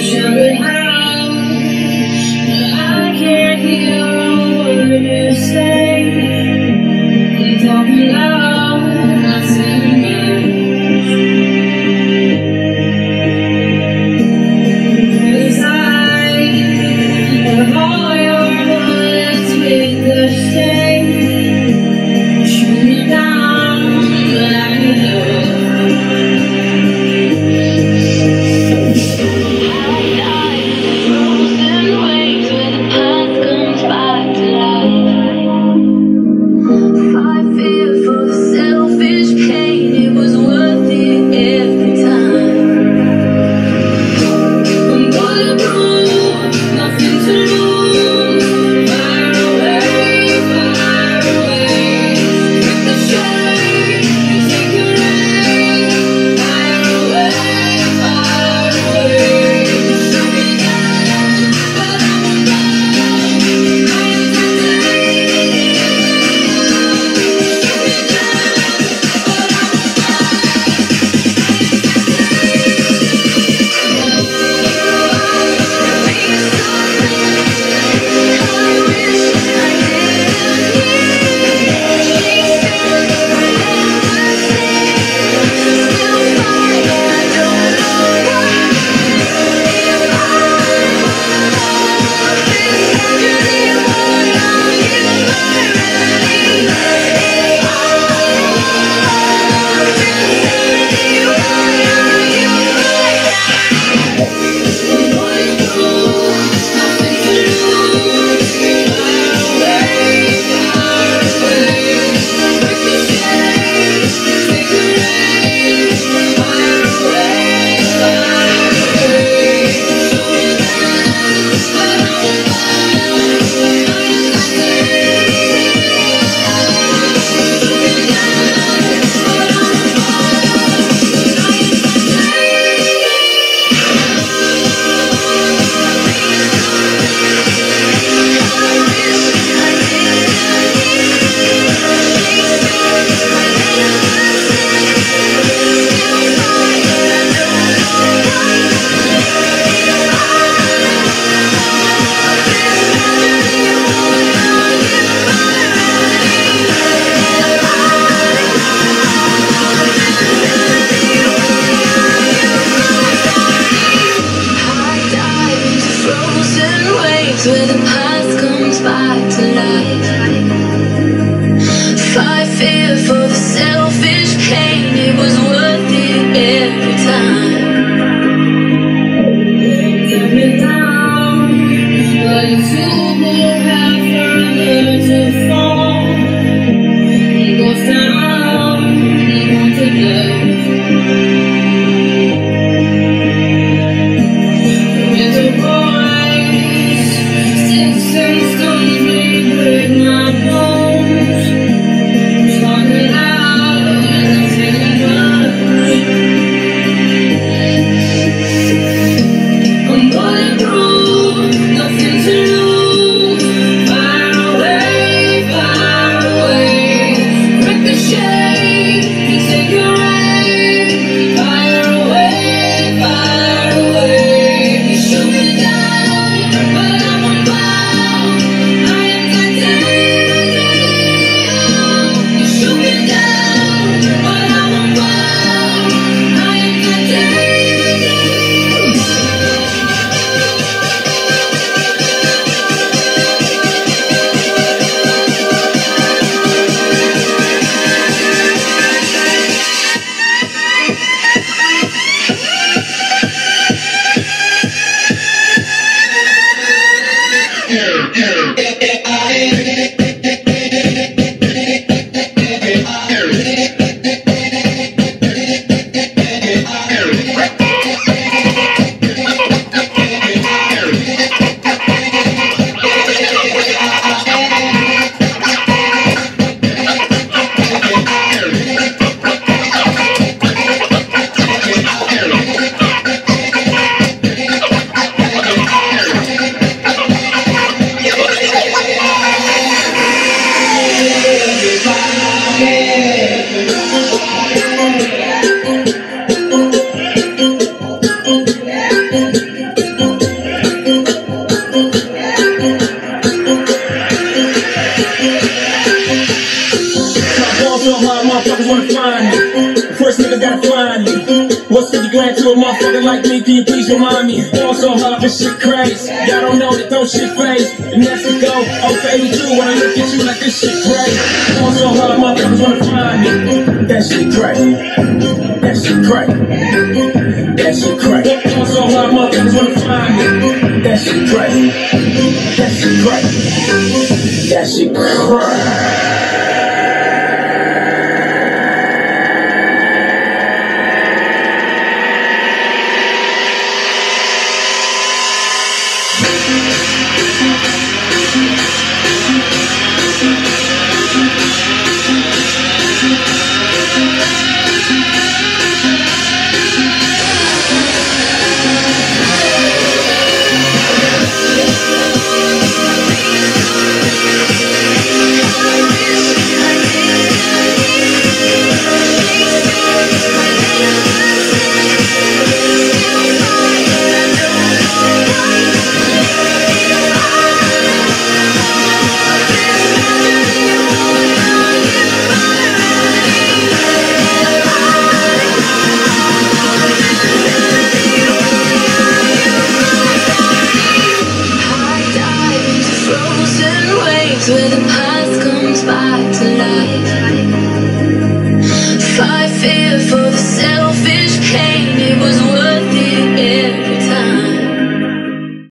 小女孩 Yeah. What's 50 grand to a motherfucker like me? Can you please remind me? Ball so hard, this shit crazy. Y'all don't know that don't shit phase. And that's a go. Oh, for 82 when I look at you like this shit crazy. Ball so hard, motherfuckers wanna find me. That shit crazy. That shit crazy. That shit crazy. Ball so hard, motherfuckers wanna find me. That shit crazy. That shit crazy. That shit crazy. I